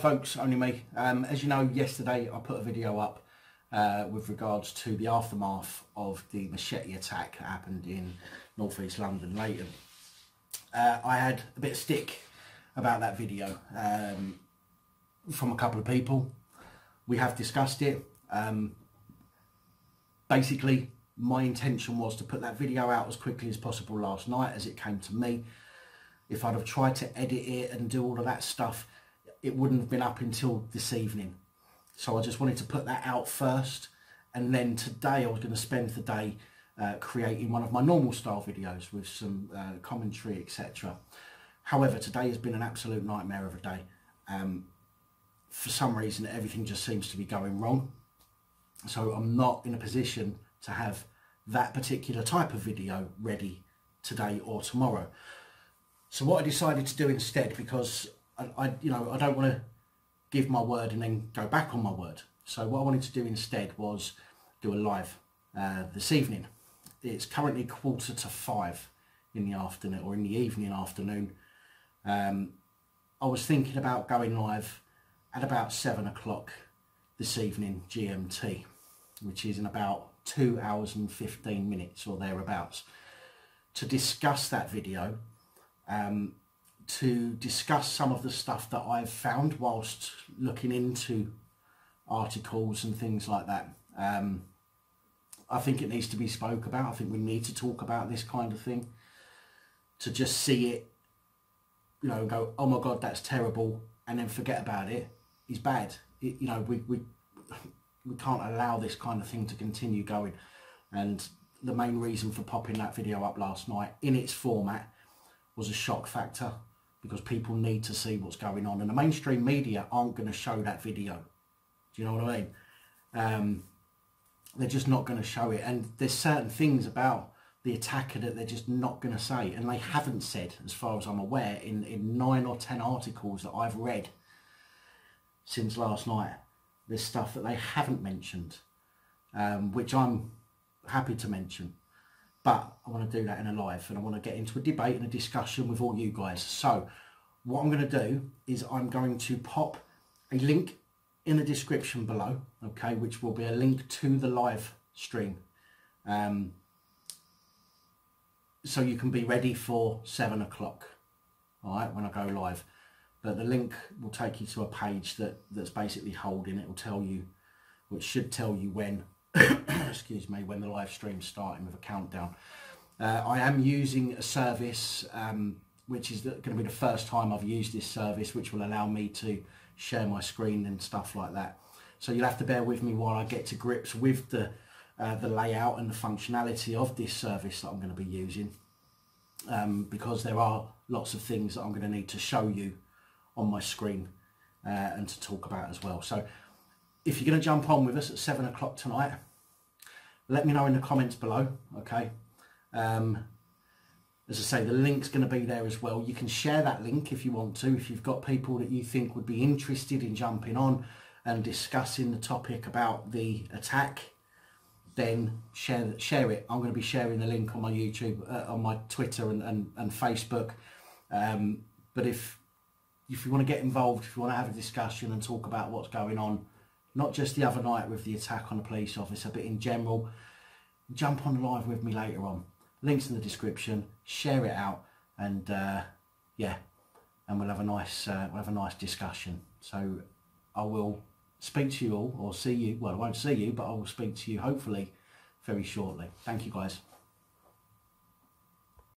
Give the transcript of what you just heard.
folks, only me. Um, as you know, yesterday I put a video up uh, with regards to the aftermath of the machete attack that happened in northeast London, Leyton. Uh, I had a bit of stick about that video um, from a couple of people. We have discussed it. Um, basically, my intention was to put that video out as quickly as possible last night as it came to me. If I'd have tried to edit it and do all of that stuff, it wouldn't have been up until this evening. So I just wanted to put that out first. And then today I was going to spend the day uh, creating one of my normal style videos with some uh, commentary, etc. However, today has been an absolute nightmare of a day. Um, for some reason, everything just seems to be going wrong. So I'm not in a position to have that particular type of video ready today or tomorrow. So what I decided to do instead, because I, you know, I don't want to give my word and then go back on my word. So what I wanted to do instead was do a live uh, this evening. It's currently quarter to five in the afternoon or in the evening afternoon. Um, I was thinking about going live at about seven o'clock this evening GMT, which is in about two hours and 15 minutes or thereabouts, to discuss that video um, to discuss some of the stuff that I've found whilst looking into articles and things like that. Um, I think it needs to be spoke about. I think we need to talk about this kind of thing. To just see it, you know, go, oh my God, that's terrible, and then forget about it. it is bad. It, you know, we, we, we can't allow this kind of thing to continue going. And the main reason for popping that video up last night in its format was a shock factor because people need to see what's going on. And the mainstream media aren't going to show that video. Do you know what I mean? Um, they're just not going to show it. And there's certain things about the attacker that they're just not going to say. And they haven't said, as far as I'm aware, in, in nine or ten articles that I've read since last night. There's stuff that they haven't mentioned, um, which I'm happy to mention but I want to do that in a live and I want to get into a debate and a discussion with all you guys. So what I'm going to do is I'm going to pop a link in the description below, okay, which will be a link to the live stream. Um, so you can be ready for seven o'clock, all right, when I go live. But the link will take you to a page that, that's basically holding. It will tell you, which should tell you when excuse me, when the live stream's starting with a countdown. Uh, I am using a service um, which is going to be the first time I've used this service which will allow me to share my screen and stuff like that. So you'll have to bear with me while I get to grips with the, uh, the layout and the functionality of this service that I'm going to be using um, because there are lots of things that I'm going to need to show you on my screen uh, and to talk about as well. So if you're going to jump on with us at seven o'clock tonight, let me know in the comments below, okay? Um, as I say, the link's going to be there as well. You can share that link if you want to, if you've got people that you think would be interested in jumping on and discussing the topic about the attack, then share share it. I'm going to be sharing the link on my YouTube, uh, on my Twitter and, and, and Facebook. Um, but if if you want to get involved, if you want to have a discussion and talk about what's going on, not just the other night with the attack on a police officer, but in general. Jump on live with me later on. Links in the description. Share it out, and uh, yeah, and we'll have a nice uh, we'll have a nice discussion. So I will speak to you all, or see you. Well, I won't see you, but I will speak to you hopefully very shortly. Thank you, guys.